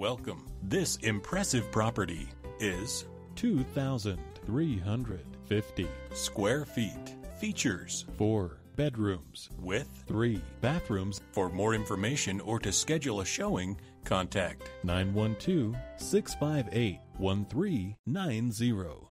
Welcome. This impressive property is 2,350 square feet. Features four bedrooms with three bathrooms For more information or to schedule a showing, contact 912 658 1390